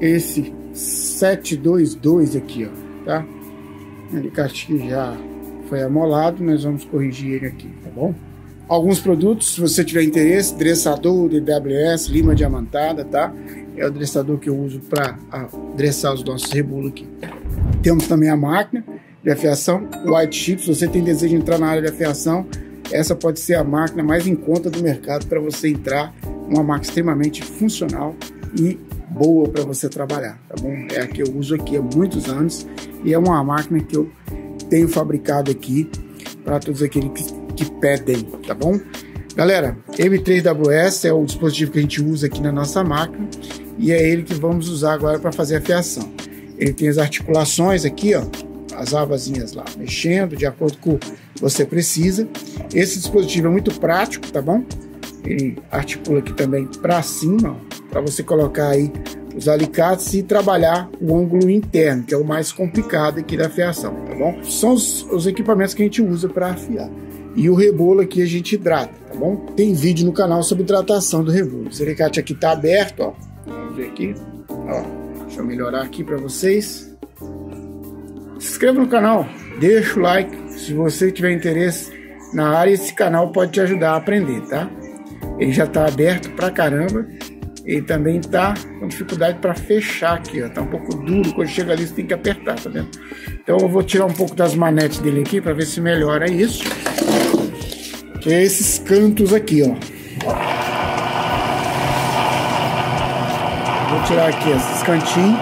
esse 722 aqui, ó, tá? alicate que já foi amolado, nós vamos corrigir ele aqui, tá bom? Alguns produtos, se você tiver interesse, dressador DWS, lima diamantada, tá? É o dressador que eu uso para dressar os nossos rebolos aqui. Temos também a máquina de afiação, White Chip. Se você tem desejo de entrar na área de afiação, essa pode ser a máquina mais em conta do mercado para você entrar. Uma máquina extremamente funcional e boa para você trabalhar, tá bom? É a que eu uso aqui há muitos anos e é uma máquina que eu tenho fabricado aqui para todos aqueles que, que pedem, tá bom? Galera, M3WS é o dispositivo que a gente usa aqui na nossa máquina e é ele que vamos usar agora para fazer a fiação. Ele tem as articulações aqui, ó, as avazinhas lá, mexendo de acordo com o que você precisa. Esse dispositivo é muito prático, tá bom? Ele articula aqui também para cima, para você colocar aí os alicates e trabalhar o ângulo interno, que é o mais complicado aqui da afiação, tá bom? São os, os equipamentos que a gente usa para afiar. E o rebolo aqui a gente hidrata, tá bom? Tem vídeo no canal sobre hidratação do rebolo. Esse alicate aqui tá aberto, ó. Vamos ver aqui. Ó, deixa eu melhorar aqui para vocês. Se inscreva no canal, deixa o like. Se você tiver interesse na área, esse canal pode te ajudar a aprender, tá? Ele já tá aberto pra caramba. Ele também tá com dificuldade para fechar aqui, ó. Tá um pouco duro. Quando chega ali, você tem que apertar, tá vendo? Então eu vou tirar um pouco das manetes dele aqui para ver se melhora isso. Que é esses cantos aqui, ó. Vou tirar aqui esses cantinhos.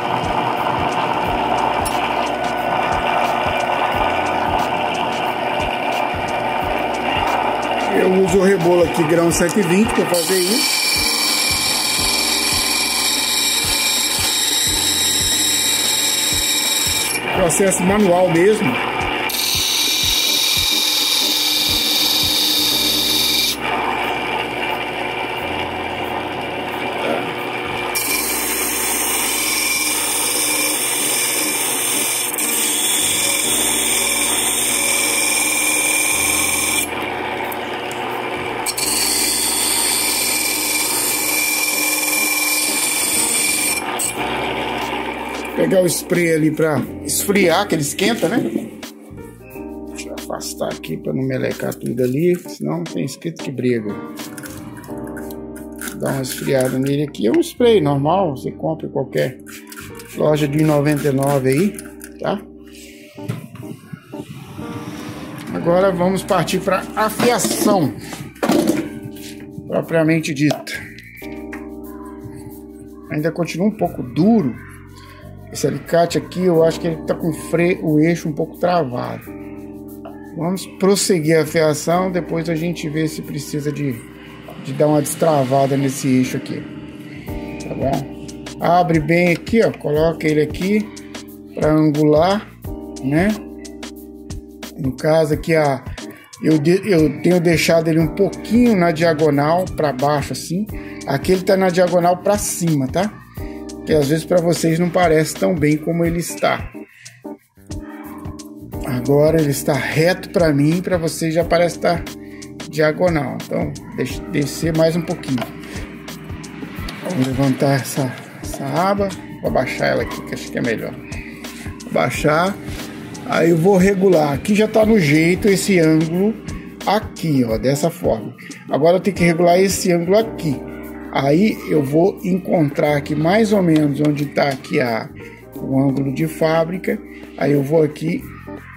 Eu uso o rebolo aqui grão 120 para fazer isso. Processo manual mesmo. Pegar o spray ali para esfriar, que ele esquenta, né? Deixa eu afastar aqui para não melecar tudo ali, senão tem escrito que briga. Dá uma esfriada nele aqui. É um spray normal, você compra em qualquer loja de 99 aí, tá? Agora vamos partir para afiação propriamente dita. Ainda continua um pouco duro, esse alicate aqui, eu acho que ele está com freio, o eixo um pouco travado. Vamos prosseguir a fiação, depois a gente vê se precisa de, de dar uma destravada nesse eixo aqui. Tá bom? Abre bem aqui, ó, coloca ele aqui para angular, né? No caso aqui, a, eu, eu tenho deixado ele um pouquinho na diagonal para baixo assim. Aqui ele está na diagonal para cima, tá? Que às vezes para vocês não parece tão bem como ele está. Agora ele está reto para mim, para vocês já parece estar diagonal. Então, deixa descer mais um pouquinho. Vamos levantar essa, essa aba, vou baixar ela aqui, que acho que é melhor. Vou baixar, aí eu vou regular. Aqui já está no jeito esse ângulo aqui, ó, dessa forma. Agora eu tenho que regular esse ângulo aqui. Aí eu vou encontrar aqui mais ou menos onde está aqui a, o ângulo de fábrica. Aí eu vou aqui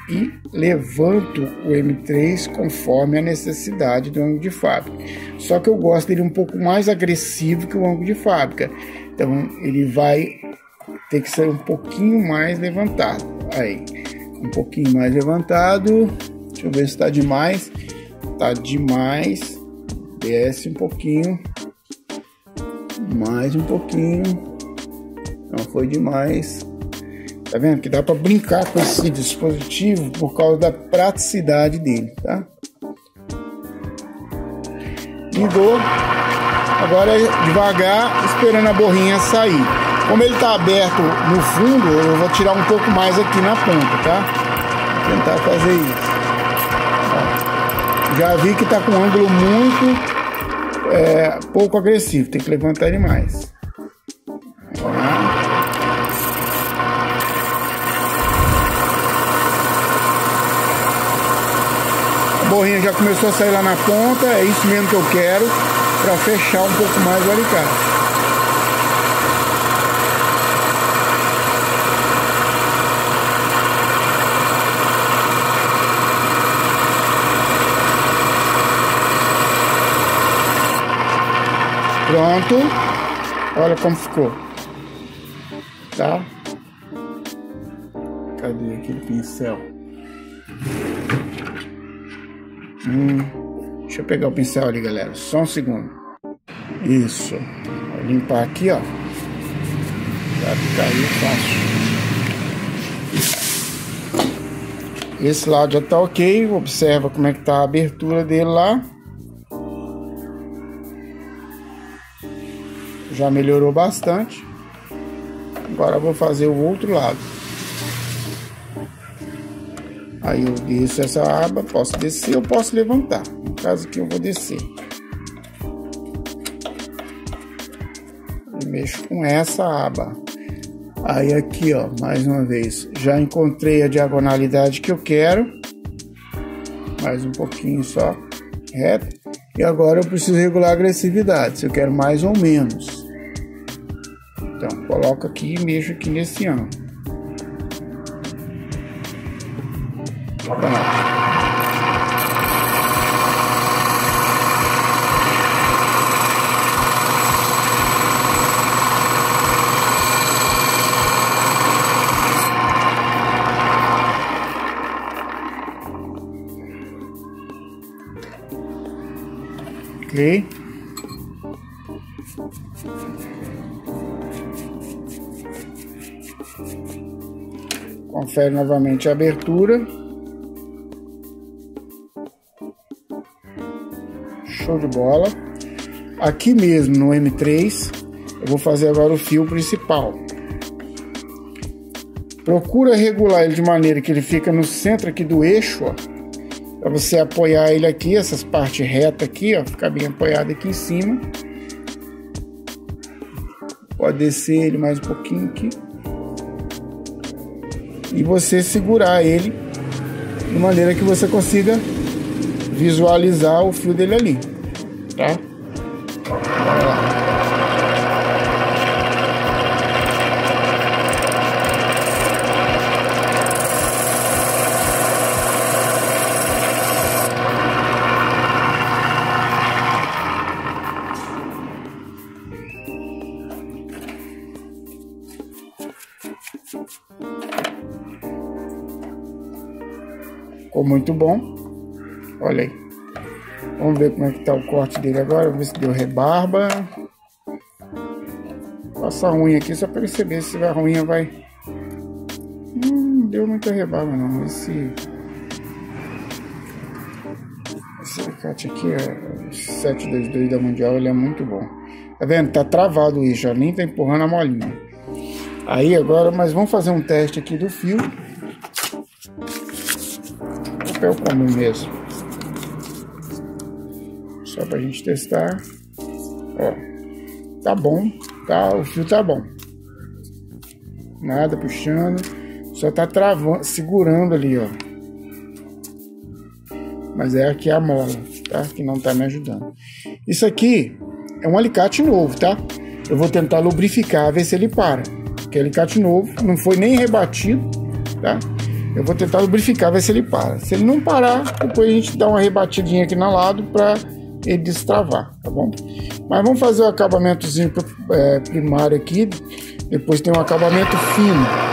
e levanto o M3 conforme a necessidade do ângulo de fábrica. Só que eu gosto dele um pouco mais agressivo que o ângulo de fábrica. Então ele vai ter que ser um pouquinho mais levantado. Aí, um pouquinho mais levantado. Deixa eu ver se está demais. Tá demais. Desce um pouquinho mais um pouquinho. Não foi demais. Tá vendo que dá para brincar com esse dispositivo por causa da praticidade dele, tá? Ligou. Agora é devagar, esperando a borrinha sair. Como ele tá aberto no fundo, eu vou tirar um pouco mais aqui na ponta, tá? Vou tentar fazer isso. Já vi que tá com um ângulo muito é, pouco agressivo, tem que levantar ele mais. A borrinha já começou a sair lá na ponta, é isso mesmo que eu quero, para fechar um pouco mais o alicate. Pronto. Olha como ficou. Tá? Cadê aquele pincel? Hum, deixa eu pegar o pincel ali, galera. Só um segundo. Isso. Vou limpar aqui, ó. Vai ficar aí fácil. Esse lado já tá ok. Observa como é que tá a abertura dele lá. Já melhorou bastante. Agora vou fazer o outro lado. Aí eu desço essa aba, posso descer ou posso levantar. No caso aqui eu vou descer. E mexo com essa aba. Aí aqui, ó, mais uma vez, já encontrei a diagonalidade que eu quero. Mais um pouquinho só, reto. E agora eu preciso regular a agressividade, se eu quero mais ou menos. Então, coloco aqui e mexo aqui nesse ângulo. Pronto. Confere novamente a abertura. Show de bola. Aqui mesmo no M3, eu vou fazer agora o fio principal. Procura regular ele de maneira que ele fica no centro aqui do eixo, ó. Pra você apoiar ele aqui, essas partes retas aqui, ó. Ficar bem apoiado aqui em cima. Pode descer ele mais um pouquinho aqui e você segurar ele de maneira que você consiga visualizar o fio dele ali, tá? Ficou muito bom. Olha aí. Vamos ver como é que tá o corte dele agora. Vamos ver se deu rebarba. Passa a unha aqui só para perceber se a unha vai... Hum, não deu muita rebarba não. Esse... Esse alicate aqui, o 722 da Mundial, ele é muito bom. Tá vendo? Tá travado isso, já nem tá empurrando a molinha. Aí agora, mas vamos fazer um teste aqui do fio papel comum mesmo. Só pra gente testar. Ó, tá bom, tá, o fio tá bom. Nada puxando, só tá travando, segurando ali, ó. Mas é aqui a mola, tá? Que não tá me ajudando. Isso aqui é um alicate novo, tá? Eu vou tentar lubrificar, ver se ele para. Que é alicate novo, não foi nem rebatido, tá? Eu vou tentar lubrificar, ver se ele para. Se ele não parar, depois a gente dá uma rebatidinha aqui no lado para ele destravar, tá bom? Mas vamos fazer o acabamentozinho é, primário aqui. Depois tem um acabamento fino.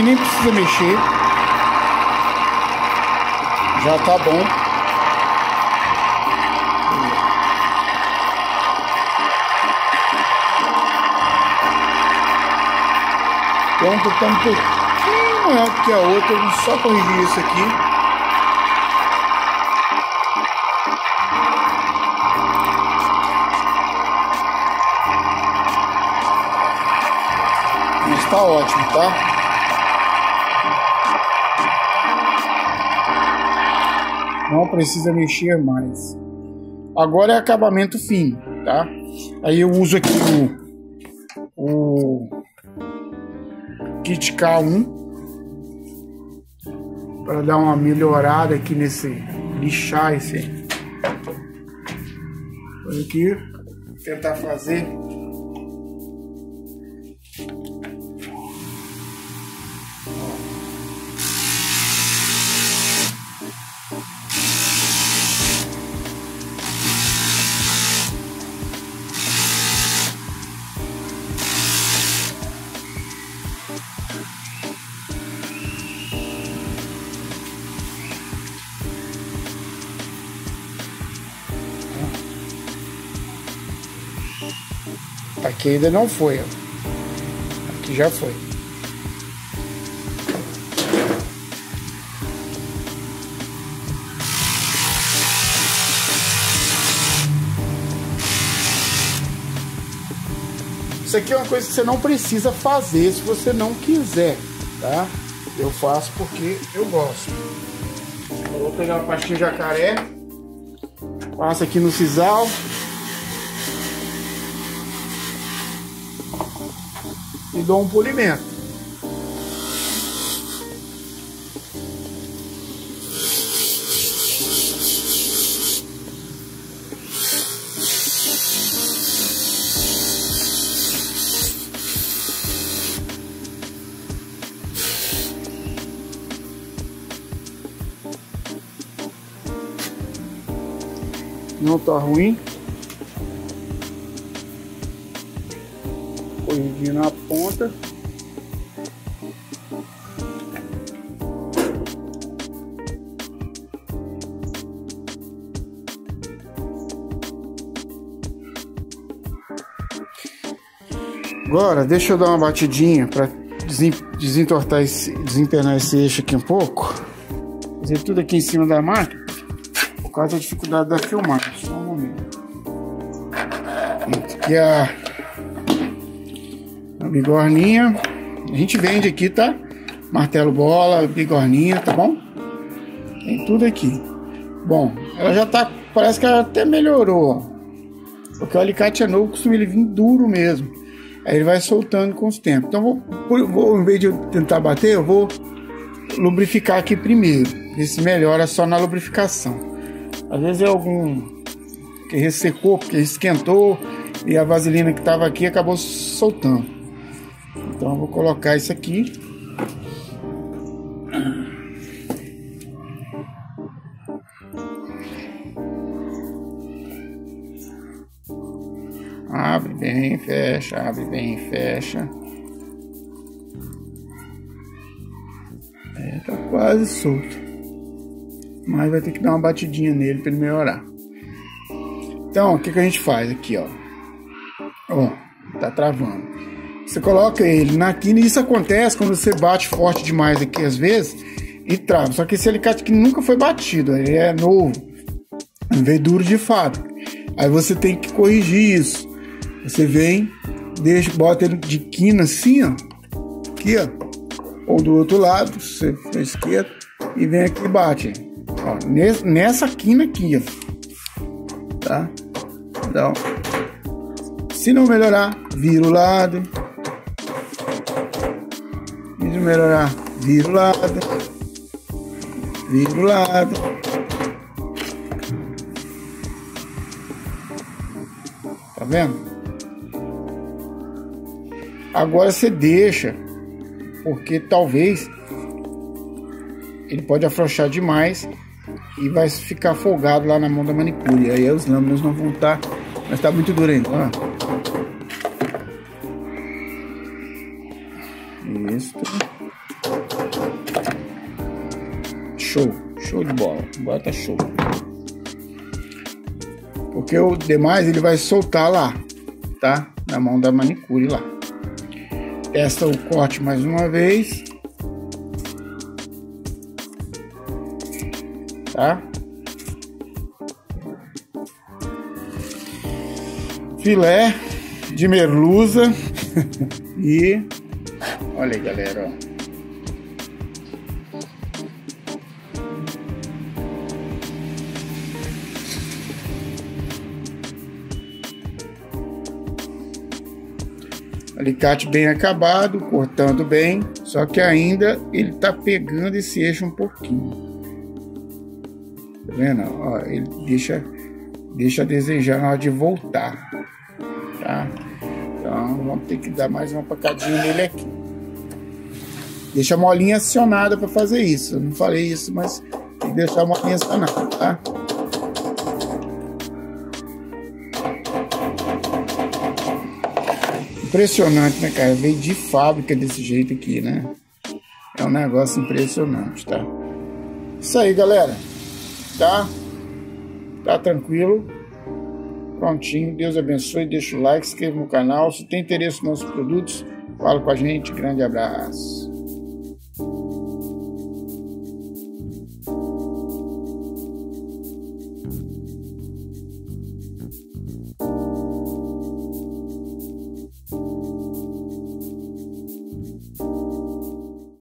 Aqui nem precisa mexer. Já tá bom. Pronto, tá um pouquinho maior que a outra. Vou só corrigir isso aqui. tá ótimo, tá? Não precisa mexer mais. Agora é acabamento fino, tá? Aí eu uso aqui o, o kit K1 para dar uma melhorada aqui nesse lixar esse aqui tentar fazer Aqui ainda não foi, ó. Aqui já foi. Isso aqui é uma coisa que você não precisa fazer se você não quiser, tá? Eu faço porque eu gosto. Eu vou pegar a pastinha de jacaré, passa aqui no sisal, e dou um polimento. Não tá ruim. Corridinho na ponta. Agora, deixa eu dar uma batidinha para desentortar esse, desempenar esse eixo aqui um pouco. Fazer tudo aqui em cima da máquina, por causa da dificuldade da filmagem. Só um momento. Aqui é a bigorninha. A gente vende aqui, tá? Martelo bola, bigorninha, tá bom? Tem tudo aqui. Bom, ela já tá. Parece que ela até melhorou. Porque o alicate é novo, costuma ele vir duro mesmo. Aí ele vai soltando com os tempos. Então vou, vou, em vez de eu tentar bater, eu vou lubrificar aqui primeiro. Se melhora só na lubrificação. Às vezes é algum que ressecou, porque esquentou e a vaselina que estava aqui acabou soltando. Então vou colocar isso aqui. Abre bem, fecha, abre bem, fecha. É, tá quase solto. Mas vai ter que dar uma batidinha nele para ele melhorar. Então, o que, que a gente faz aqui, ó? Ó, tá travando. Você coloca ele na quina e isso acontece quando você bate forte demais aqui às vezes e trava. Só que esse alicate aqui nunca foi batido, ele é novo, veio duro de fábrica. Aí você tem que corrigir isso. Você vem, deixa, bota ele de quina assim, ó, aqui, ó, ou do outro lado, você para esquerda e vem aqui e bate. Ó, nessa quina aqui, ó, tá? Então, se não melhorar, vira o lado, Vídeo melhorar. Vira o lado. Vira o lado. Tá vendo? Agora você deixa, porque talvez ele pode afrouxar demais e vai ficar folgado lá na mão da manicure. Aí os lâminas não vão estar, tá, mas tá muito duro ainda. Ó. Agora tá show. Porque o demais ele vai soltar lá, tá? Na mão da manicure lá. Testa o corte mais uma vez. Tá? Filé de merluza e olha aí, galera, ó. Alicate bem acabado, cortando bem, só que ainda ele tá pegando esse eixo um pouquinho. Tá vendo? Ó, ele deixa, deixa a desejar na hora de voltar, tá? Então vamos ter que dar mais uma pacadinha nele aqui. Deixa a molinha acionada para fazer isso. Eu não falei isso, mas tem que deixar a molinha acionada, tá? Impressionante, né, cara? Veio de fábrica desse jeito aqui, né? É um negócio impressionante, tá? Isso aí, galera. Tá? Tá tranquilo. Prontinho. Deus abençoe. Deixa o like, inscreva no canal. Se tem interesse nos nossos produtos, fala com a gente. Grande abraço.